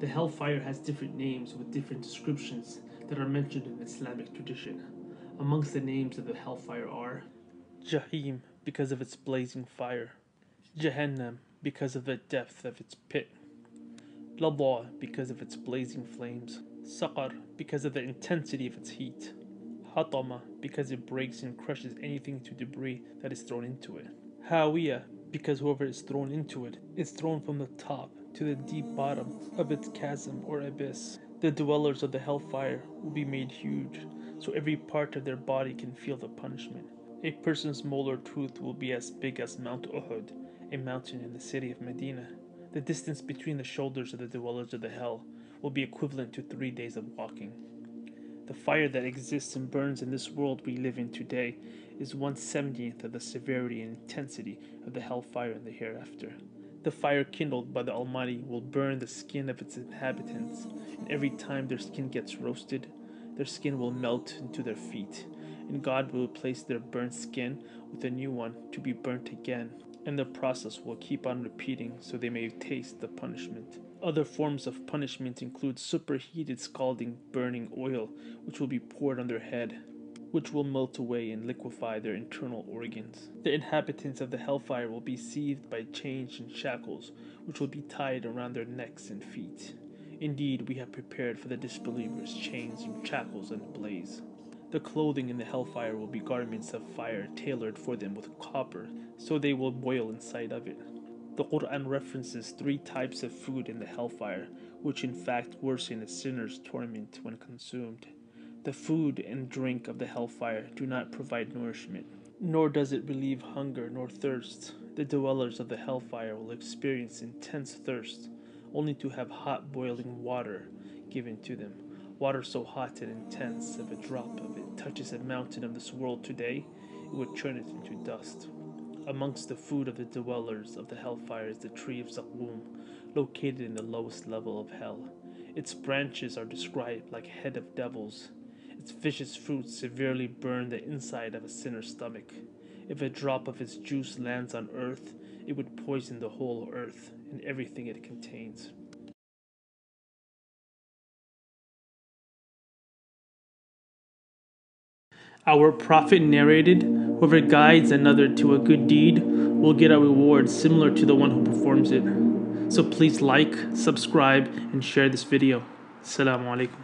The hellfire has different names with different descriptions that are mentioned in Islamic tradition. Amongst the names of the hellfire are Jahim because of its blazing fire, Jahannam because of the depth of its pit, Lada because of its blazing flames, Saqar because of the intensity of its heat, Hatama because it breaks and crushes anything to debris that is thrown into it, Hawiyah because whoever is thrown into it is thrown from the top to the deep bottom of its chasm or abyss. The dwellers of the hellfire will be made huge, so every part of their body can feel the punishment. A person's molar tooth will be as big as Mount Uhud, a mountain in the city of Medina. The distance between the shoulders of the dwellers of the hell will be equivalent to three days of walking. The fire that exists and burns in this world we live in today is one seventieth of the severity and intensity of the hellfire in the hereafter. The fire kindled by the Almighty will burn the skin of its inhabitants, and every time their skin gets roasted, their skin will melt into their feet, and God will replace their burnt skin with a new one to be burnt again, and the process will keep on repeating so they may taste the punishment. Other forms of punishment include superheated scalding burning oil, which will be poured on their head, which will melt away and liquefy their internal organs. The inhabitants of the hellfire will be seized by chains and shackles, which will be tied around their necks and feet. Indeed, we have prepared for the disbelievers chains and shackles and blaze. The clothing in the hellfire will be garments of fire tailored for them with copper, so they will boil inside of it. The Quran references three types of food in the hellfire, which in fact worsen a sinner's torment when consumed. The food and drink of the hellfire do not provide nourishment, nor does it relieve hunger nor thirst. The dwellers of the hellfire will experience intense thirst, only to have hot boiling water given to them. Water so hot and intense, if a drop of it touches a mountain of this world today, it would turn it into dust. Amongst the food of the dwellers of the hellfire is the tree of Zaqqum, located in the lowest level of hell. Its branches are described like head of devils. Its vicious fruits severely burn the inside of a sinner's stomach. If a drop of its juice lands on earth, it would poison the whole earth and everything it contains. Our prophet narrated, Whoever guides another to a good deed will get a reward similar to the one who performs it. So please like, subscribe, and share this video. Assalamu alaikum.